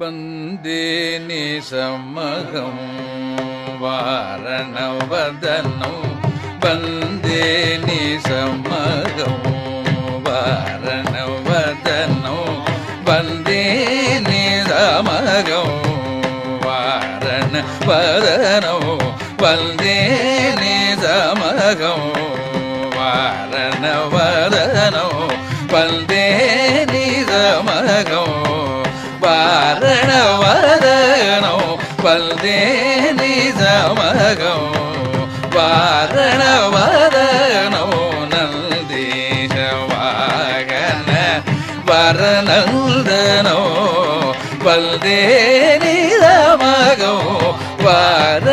வந்தே நிசமகம் வாரணவதனம் வந்தே நிசமகம் வாரணவதனம் வந்தே சமகம் வாரணவதனம் வந்தே சமகம் வாரணவதனம் வந்தே சமகம் வாரணவதனோ வந்தே நிதமகம் வாரணவதனோ நந்தீஷவாகன வரணந்தனோ வந்தே நிதமகம் வாரணவதனோ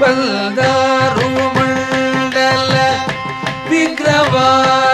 பல்தாரு மண்டல விக்ரவாரணோ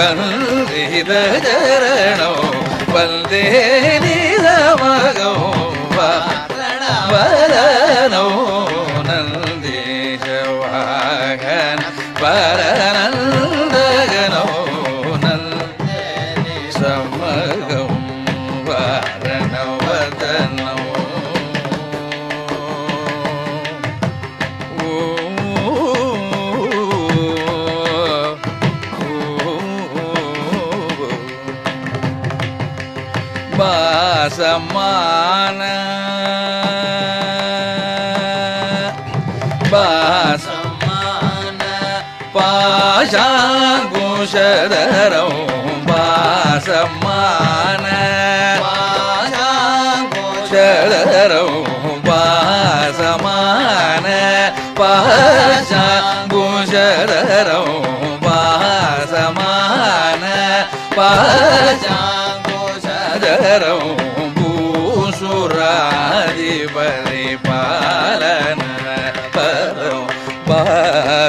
பிருந்தாரகாட்யபி வந்தித சரணோ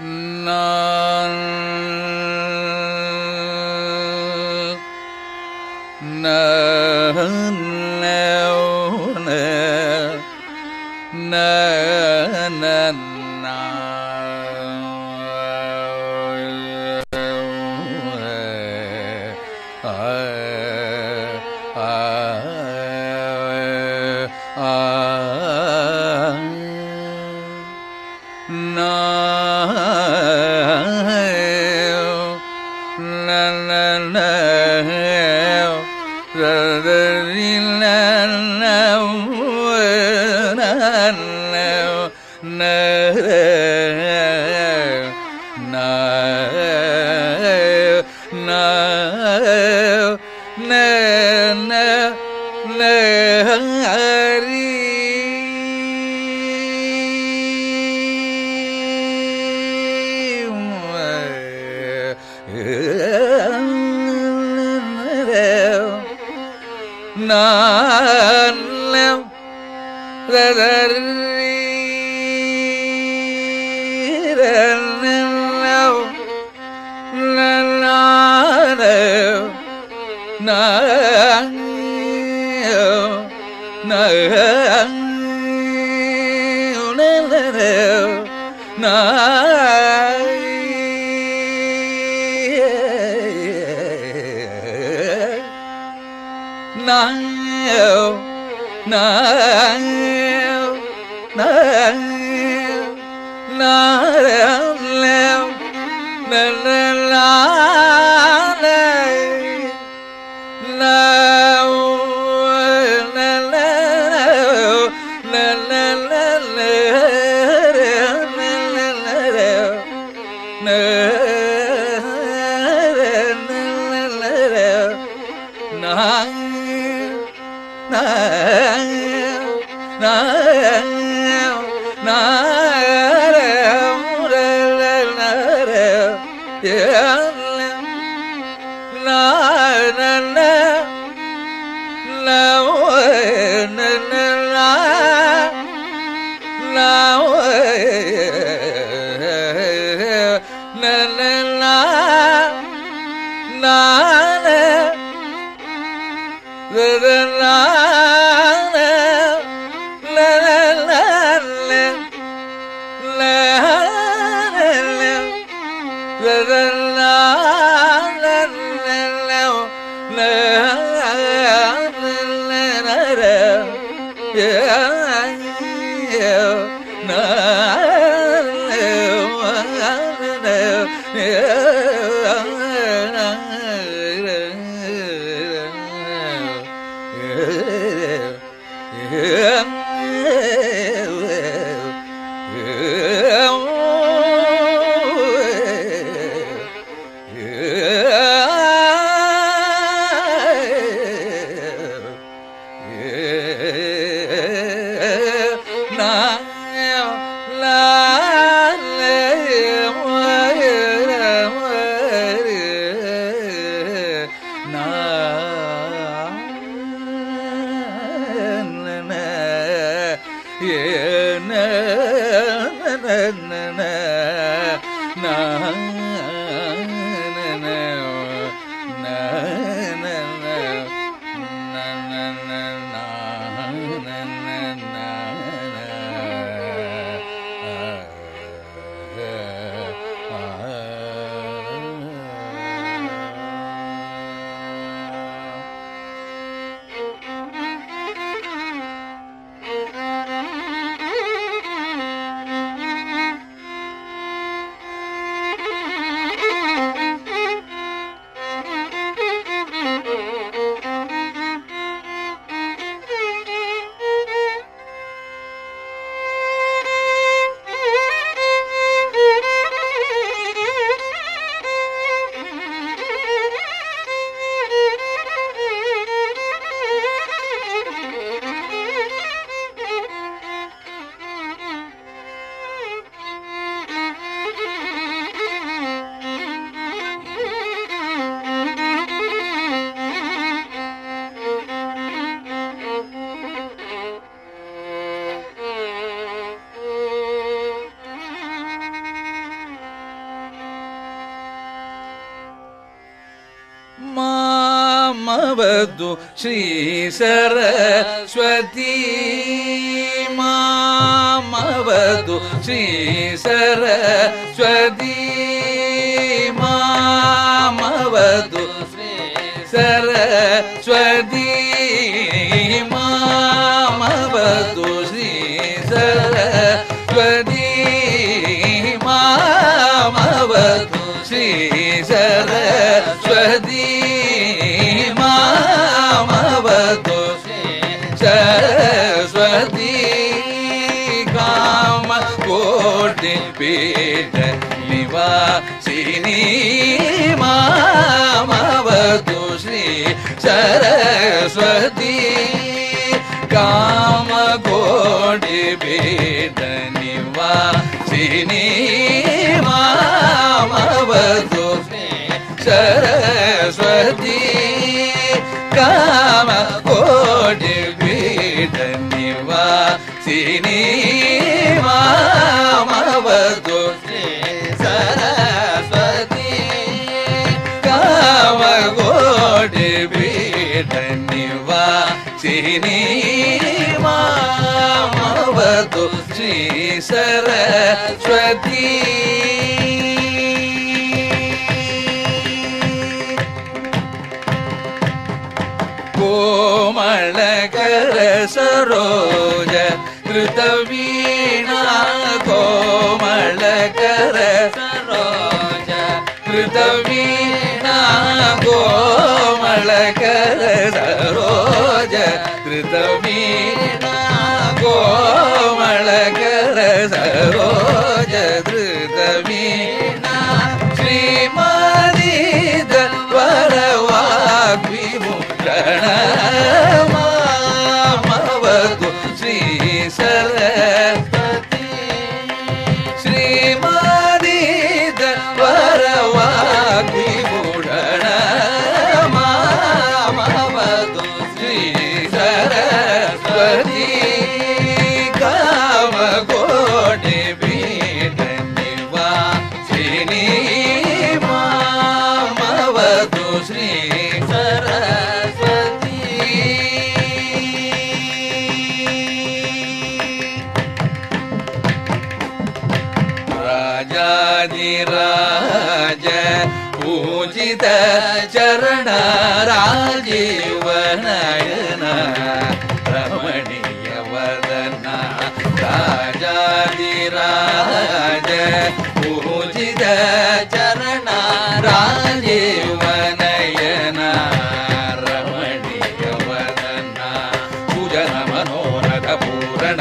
na ु श्रीसर स्वी मामव श्रीसर स्व सरस्वती कामकोटि गो भी मा सरस्वती कामकोटि गो भेटनिवा स ನಿವಾಸಿನಿ ಮಾಮವದು ಶ್ರೀ ಸರಸ್ವತಿ ಕೋಮಳಕರ ಸರೋಜ ಕೃತವೀಣಾ the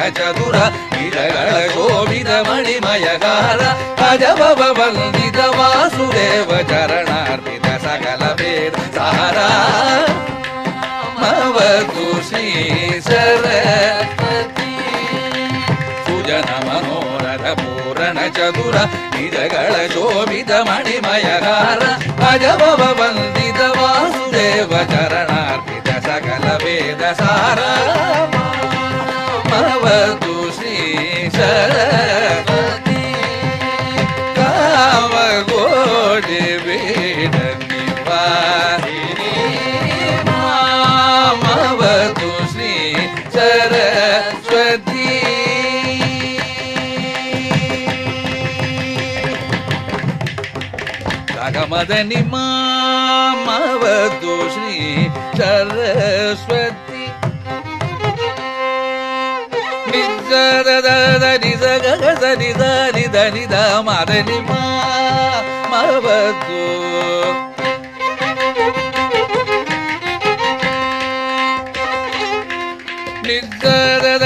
ಚತುರ ಗಿಡಗಳ ಶೋಭಿತ ಮಣಿಮಯಗಾರ ಅಜಬವ ವಂದಿತ ವಾಸುದೇವ ಚರಣಾರ್ಪಿತ ಸಕಲ ವೇದ ಸಾರ ಮವತು ಶ್ರೀ ಸರಸ್ವತಿ ಸುಜನ ಮನೋರಥ ಪೂರಣ ಚತುರ ನಿಜಗಳ ಶೋಭಿತ ಮಣಿಮಯಗಾರ ಅಜಬವ ವಂದಿತ ವಾಸುದೇವ ಚರಣಾರ್ಪಿತ ಸಕಲ ವೇದ ಸಾರ ಮವತು ಶ್ರೀ ಸರಸ್ವತಿ ಕಾಮಗೋಡಿ ಬೇಡ ನಿವಾಸಿನಿ ಮಾಮವತು ಶ್ರೀ ಸರಸ್ವತಿ ಸಗಮದನಿ ಮಾಮವತು ಶ್ರೀ ಸರಸ್ವತಿ ನಿಜದ ನಿಜ ಗಗದ ನಿದ ನಿದ ನಿದ ಮದನಿ ಮಾಮವತು ನಿಜದ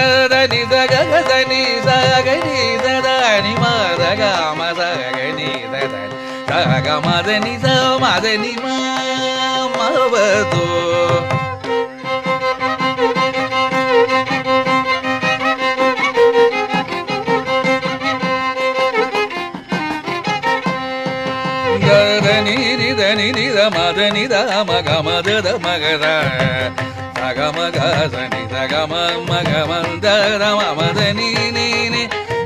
ನಿದ ಗಗದ ನಿಜ ಗನಿ ಸದ ನಿ ಮದ ಗಾಮ ಸಗ ನಿ ಸದ ಸಗ ಮದ ನಿಜ ಮದ ನಿ ಮಾಮವತು ಗದ మద నిద మగ మద మగద సగ మగ సని సగ మగ మంద మద నీ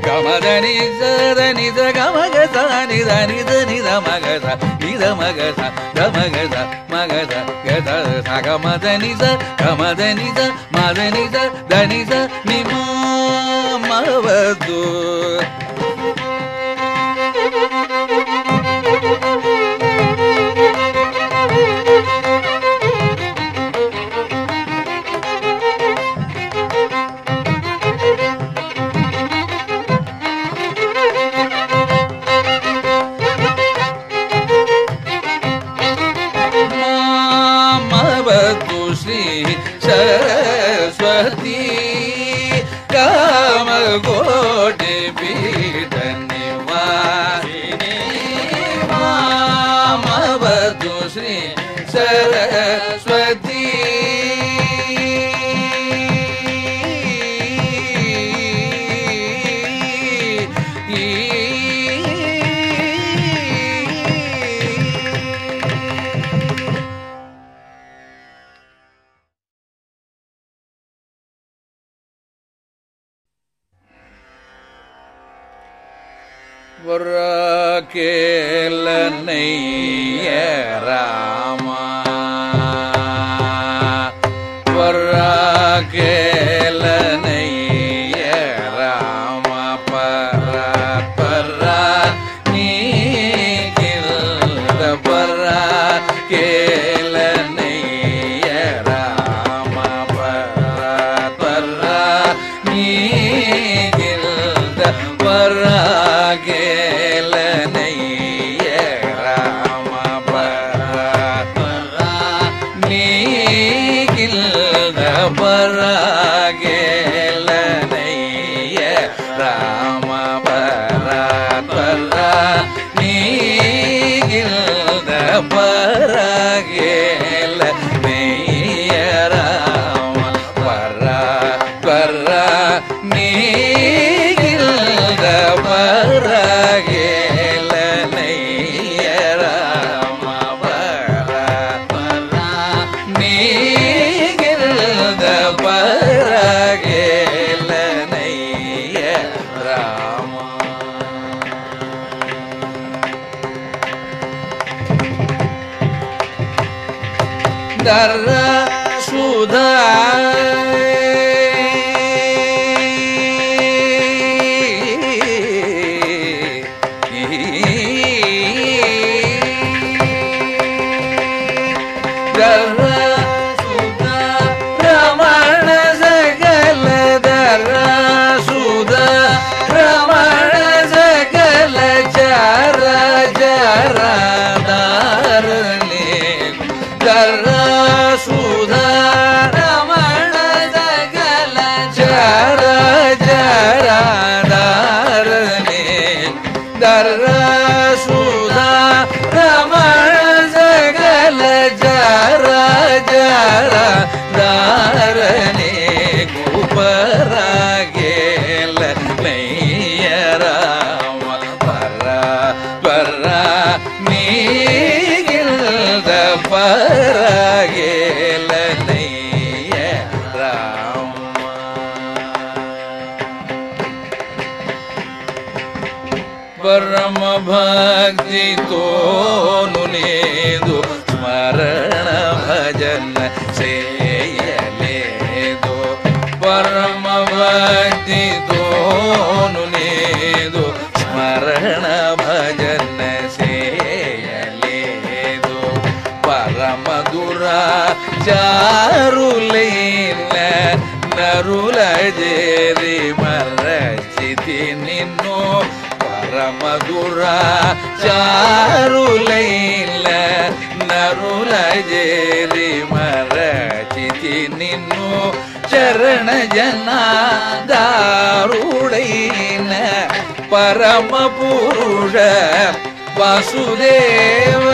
గమదని సదని సగ మగ సని దని దని మగద ఇద మగద ద మగద మగద గద సగ మదని స గమదని స మదని స దని స నిమ మవదు ಚಾರುಲೇನ ನರುಳ ಜೇರಿ ಮರಚಿತಿ ನಿನ್ನೋ ಪರಮಧುರ ಚಾರುಲೇನ ನರುಳ ಜೇರಿ ಮರಚಿತಿ ನಿನ್ನೋ ಚರಣ ಜನ ದಾರುಳೇನ ಪರಮ ಪುರುಷ ವಾಸುದೇವ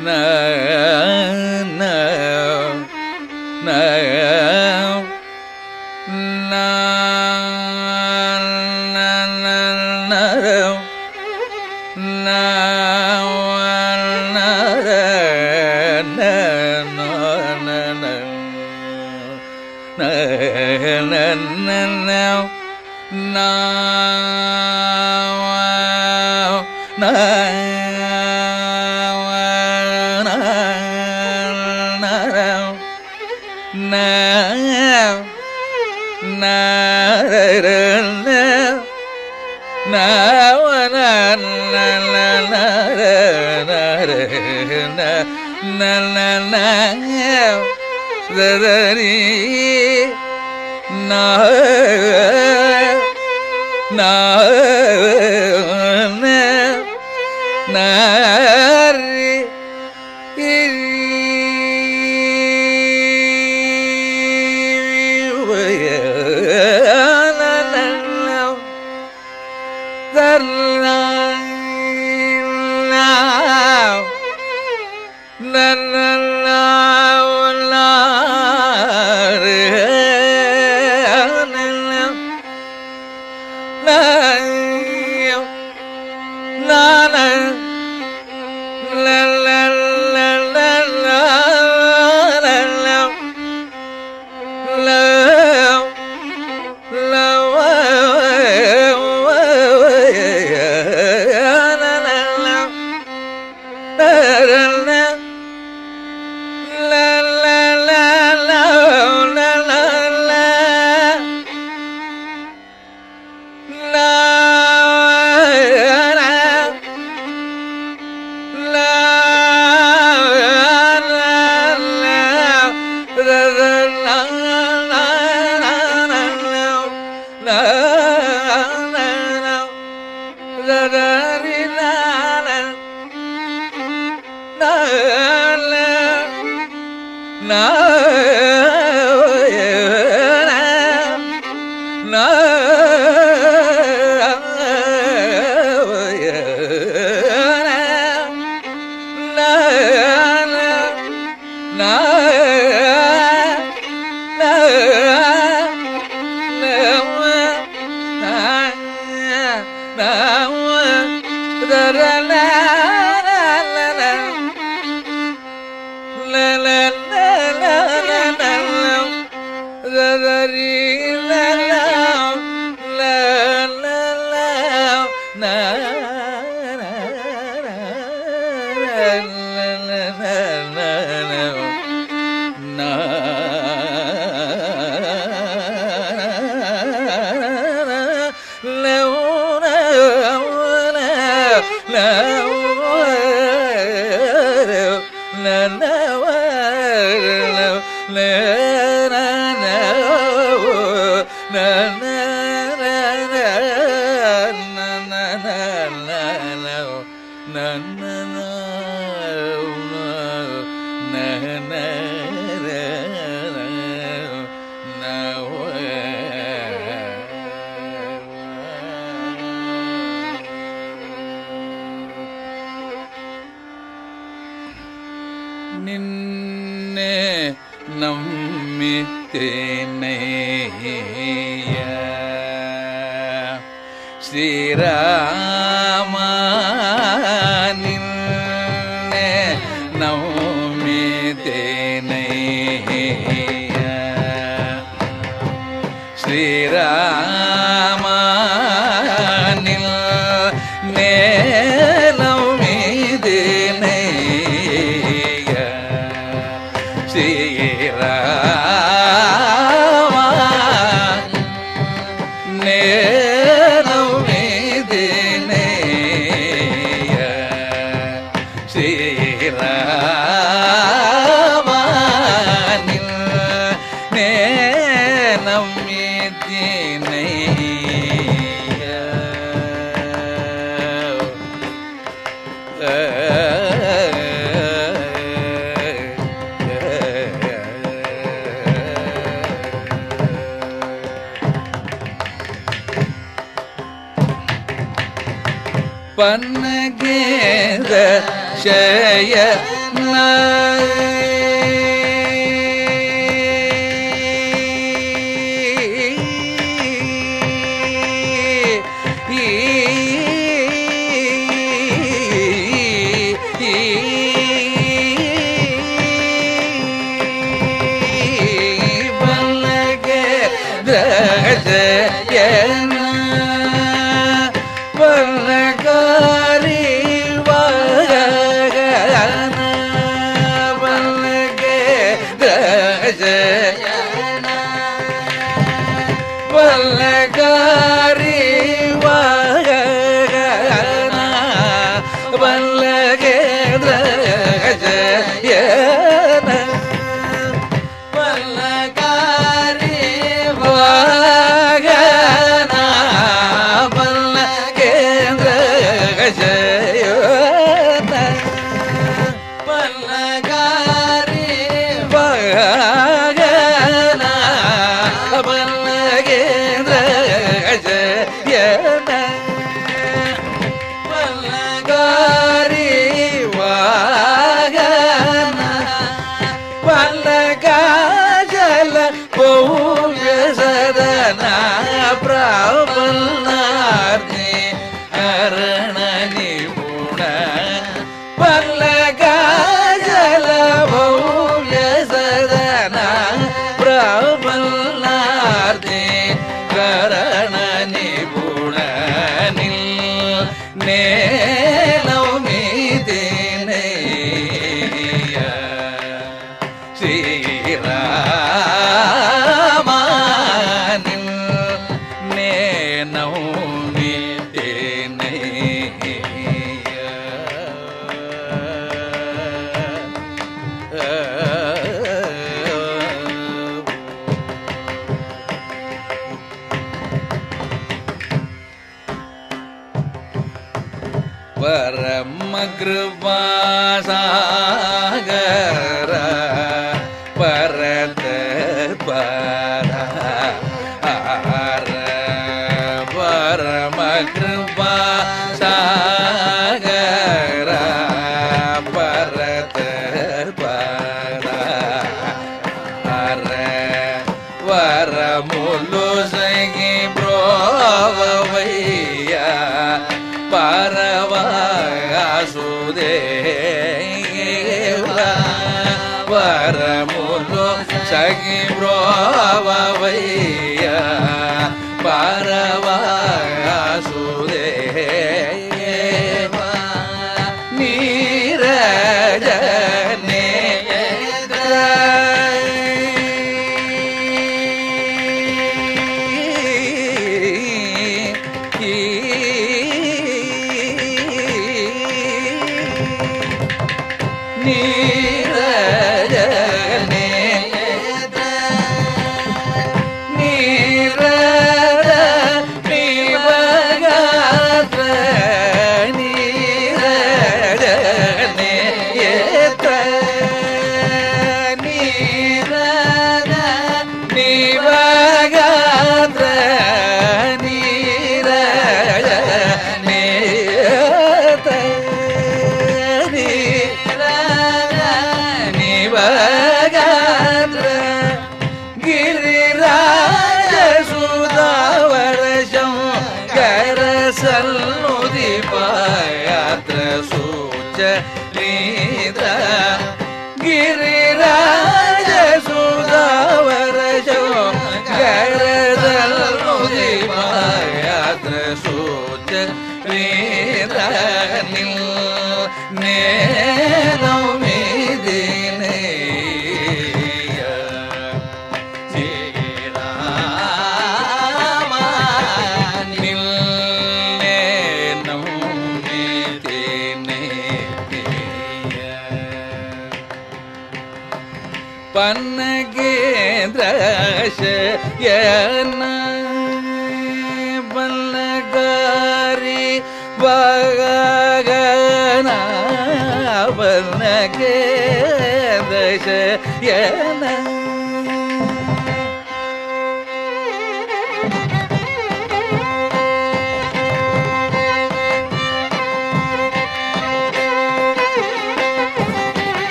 能。நரி நா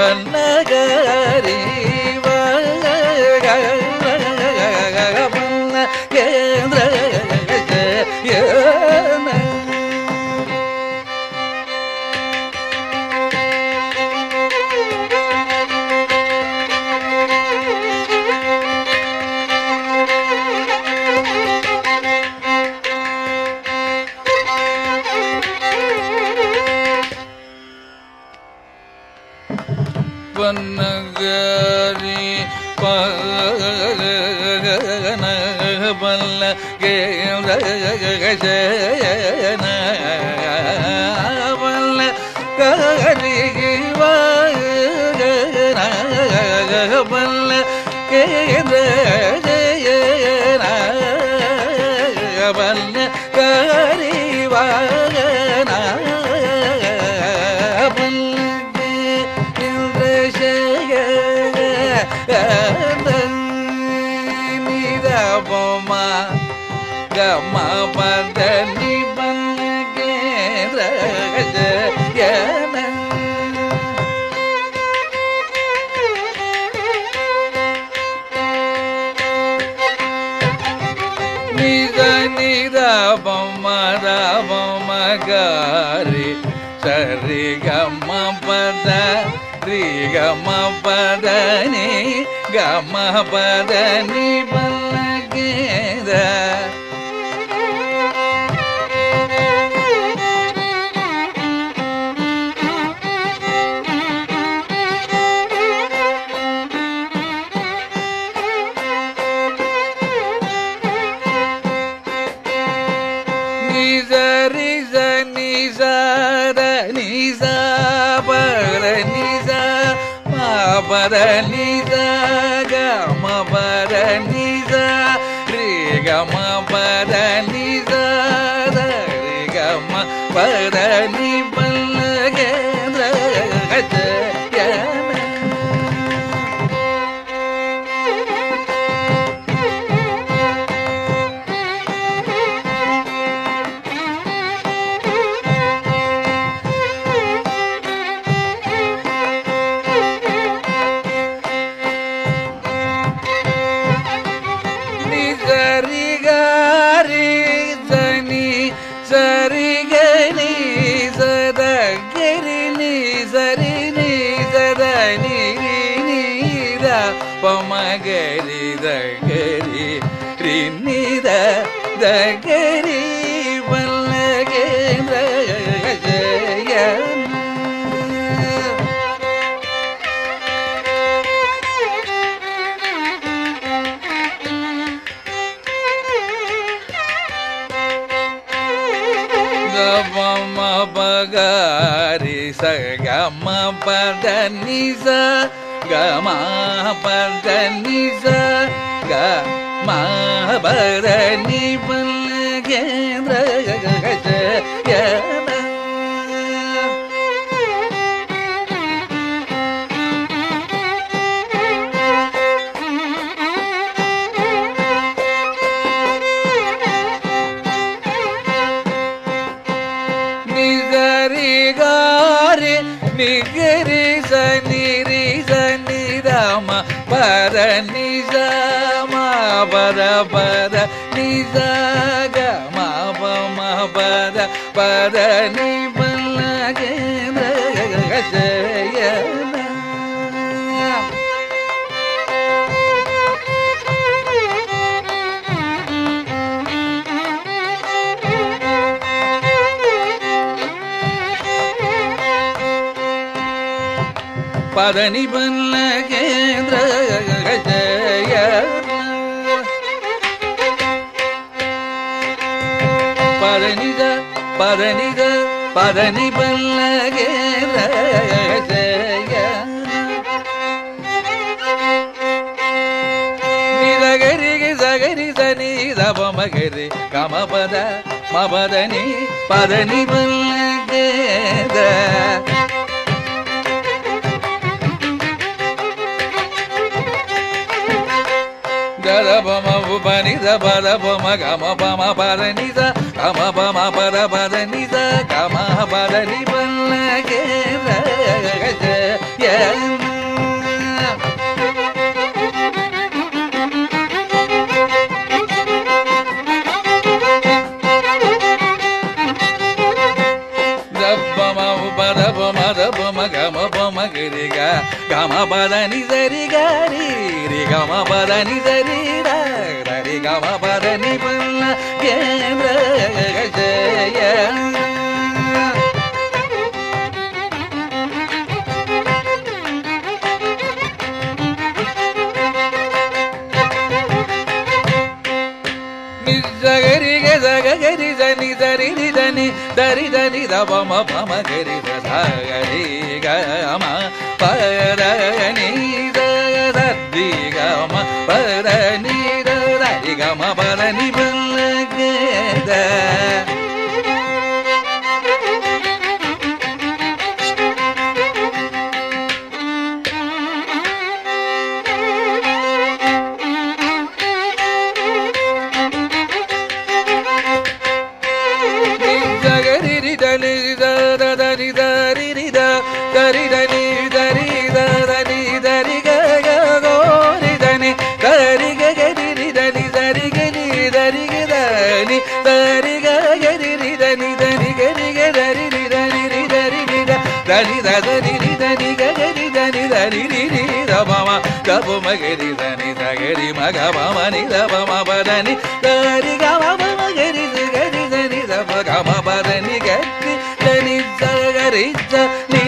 One badani balagera Niza, பதனி பல்ல கேந்திர ஜய பதனித பதனித பதனி பல்ல கேந்திர ஜய நிதகரி சகரி சனி தபமகரி கமபத மபதனி பதனி பல்ல கேந்திர. నిజ పద పొమ గమ పమ పద నిజ గమ పమ పద పద నిజ గమ పద నిపల్ల కేంద్ర పదని సరి గరి రి గమ పదని సరి రి గమ పదని పల్ల కేంద్ర జయ నిజగరి గరి దని దరి దని దరి దని దమ పమ గరి గరి గమ గమని గమని గరి గమని గరి గరి గరి గమ గరి గరి గరి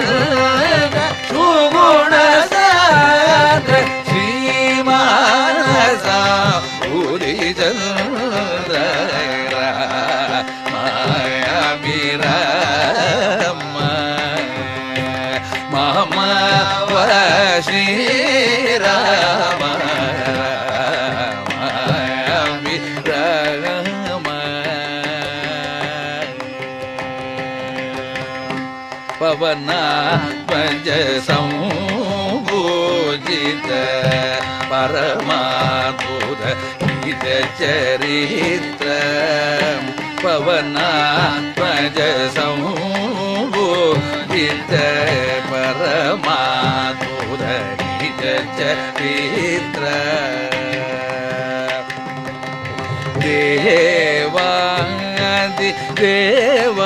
Deus. பவனா பஞ்ச சம்பூஜித பரமாத்புத கீத சரித்திர பவனா பஞ்ச சம்பூஜித பரமாத்புத கீத சரித்திர தேவாதி தேவ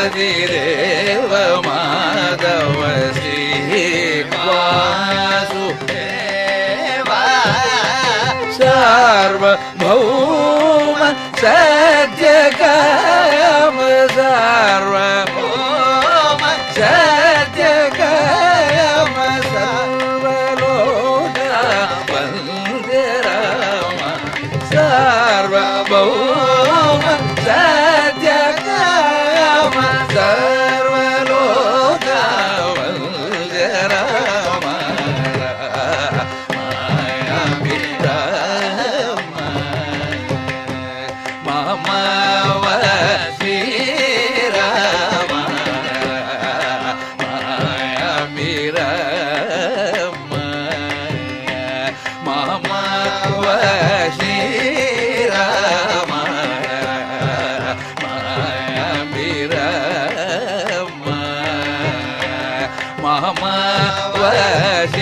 सुखदेवारेव माधव सिवा सुहेवा सारभूम सज्जक सारभ சிவ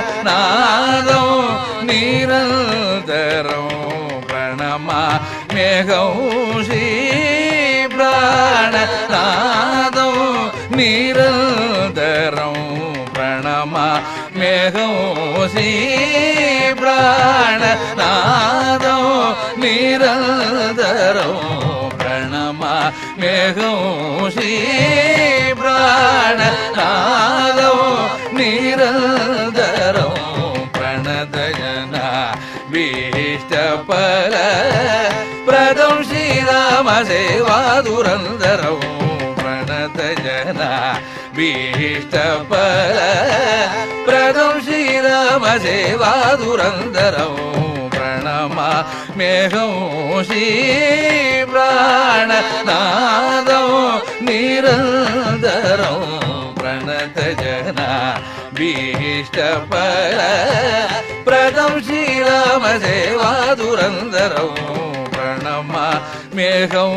பிராணநாதம் நிரந்தரம் பிரணமா மேகம் ஸ்ரீ பிராணநாதம் நிரந்தரம் பிரணமா மேகம் ஸ்ரீ பிராணநாதம் நிரந்தரம் பிரணமா மேகம் ஸ்ரீ பிராணநாதம் निरन्धर प्रणदयन जना प्रदं पल प्रथमशीरामसेवादुरन्दर प्रणत जना विष्ट पल प्रथमशीरामसे प्रणमा मेघो श्रीप्राणनादौ निरन्तरौ। जगना भीष्ट पर श्रीरामसेवा दुरन्तरौ प्रणमा मेघौ।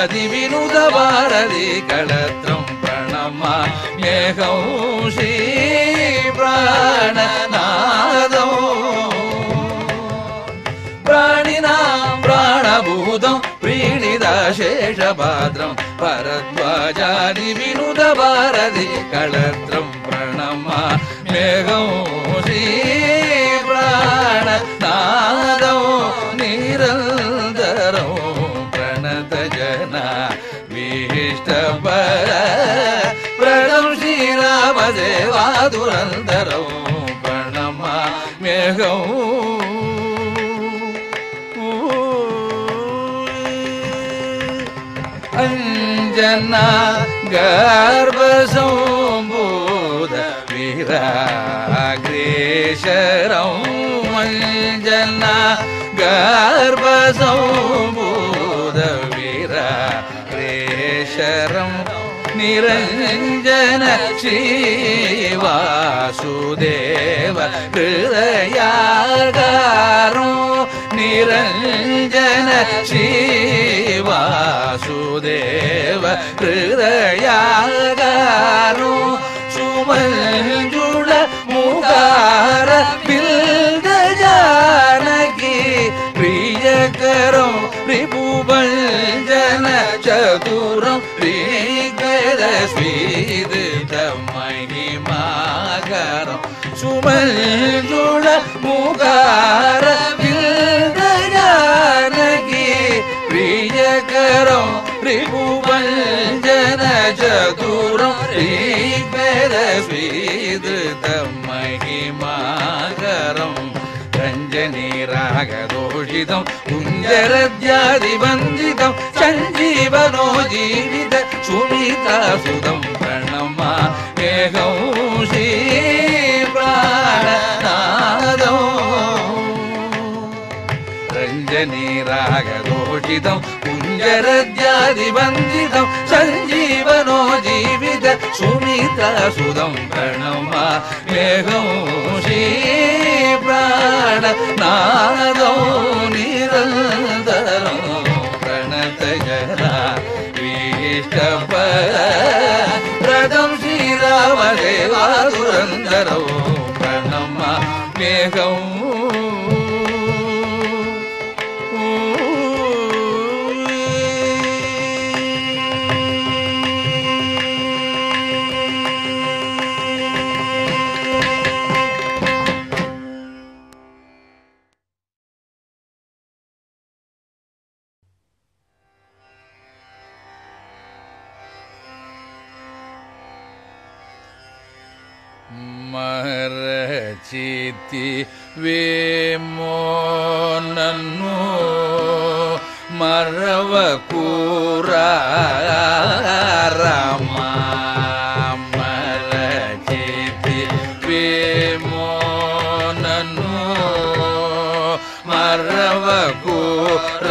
ஆதி வினுத பாரதி களத்திரம் பிரணமா மேகம் ஸ்ரீ பிராணநாதம் பிராணினாம் பிராணபூதம் பிரணீதாசேஷபாத்திரம் பரத்வாஜாதி வினுத பாரதி களத்திரம் பிரணமா மேகம் ஸ்ரீ பிராண भीष्टपर प्रणं श्रीरामदेवा दुरन्तरौ प्रणमा मेघौ। अञ्जना गर्भसम्बोध विराग्रेशरौ। अञ्जना गर्भसम्बोध நிகரம் நிரஞ்சன ஸ்ரீவாசுதேவ ஹயாகாரோ நிரஞ்சன ஸ்ரீவாசுதேவ ஹயாகாரோ சுமஞ்சுள முகார பில்கஜானகி பிரியகரோ ரிபுபஞ்சன சதுரம் பல்குழ முகாரவில் தயாரகி பிரியகரம் ரிபுபஞ்சன சதுரம் ரீபர ஸ்ரீது தம்மகிமாகரம் ரஞ்சனீராகதோஷிதம் குஞ்சரத்யாதி வந்திதம் சஞ்சீவனோ ஜீவித சுமிதா சுதம் பிரணமா ஏகௌஷீ നീരാഗോഷിതം കുഞ്ചരജാതി വന്ദിതം സഞ്ജീവനോ ജീവിത സുമിത സുതം പ്രണമ മേഘോ ശ്രീ പ്രാണ നാദോ നിരന്തരോ പ്രണതജര വീഷ്ടപര രഥം ശ്രീരാമദേവാ പുരന്തരോ പ്രണമ മേഘം ചീത്തി വേമോനന്നു മറവ കൂറ മറവ കൂറ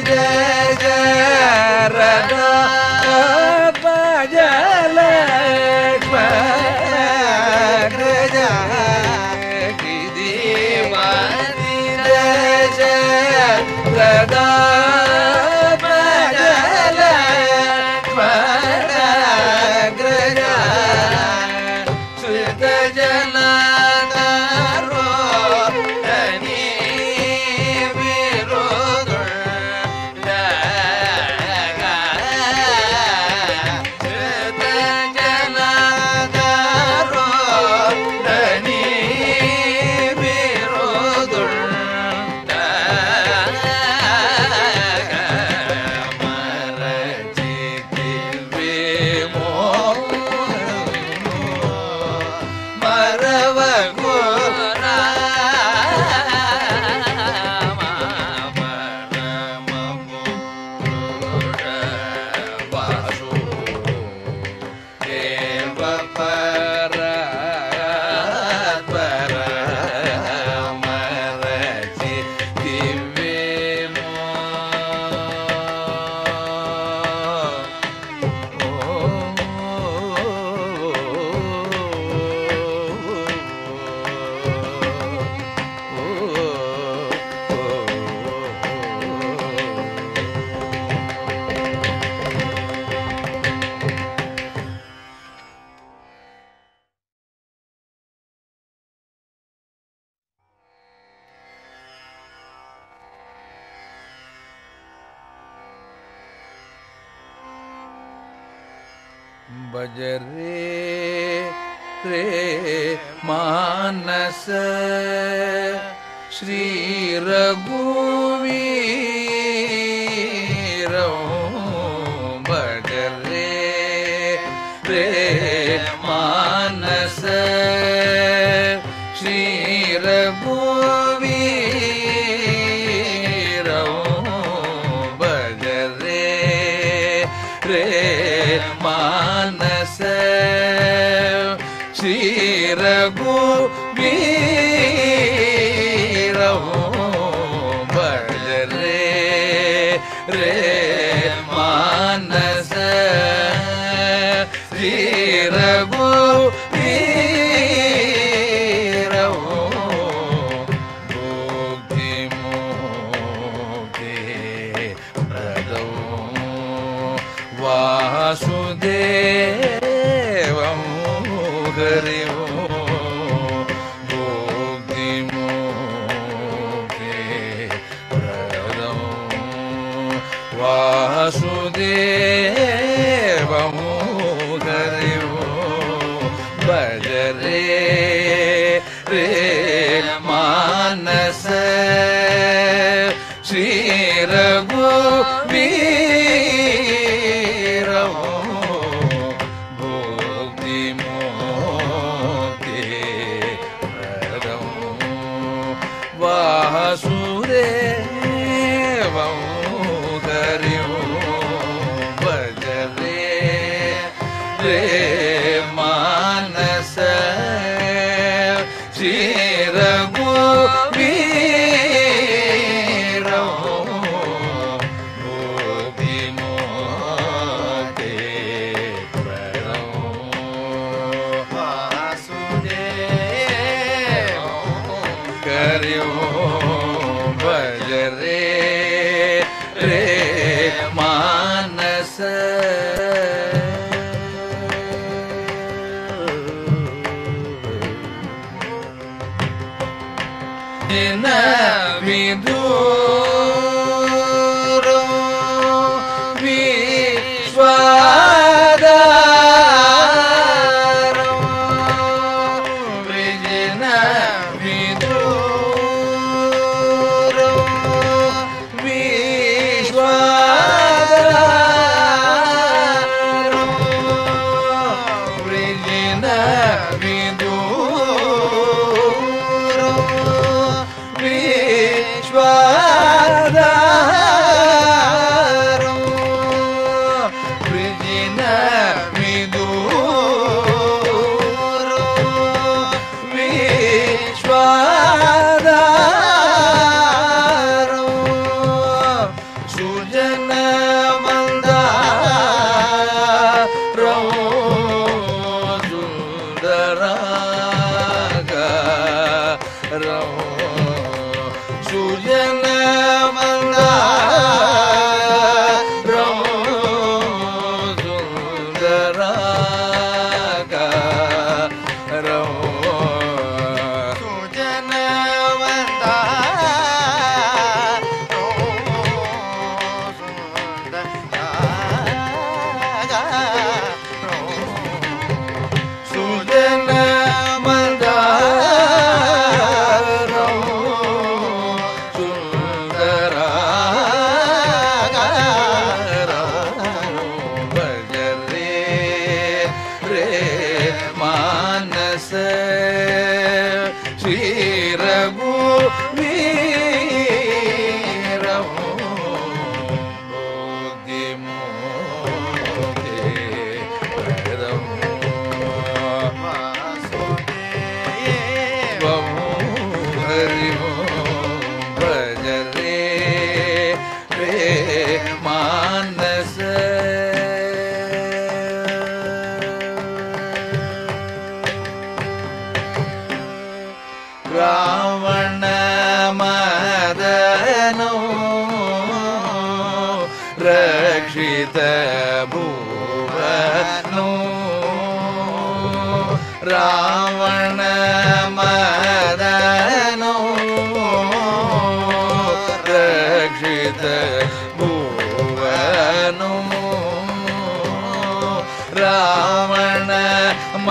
ਜੈ ਜੈ ਰਦਾ Ордена ведут.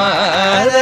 ಮಾರ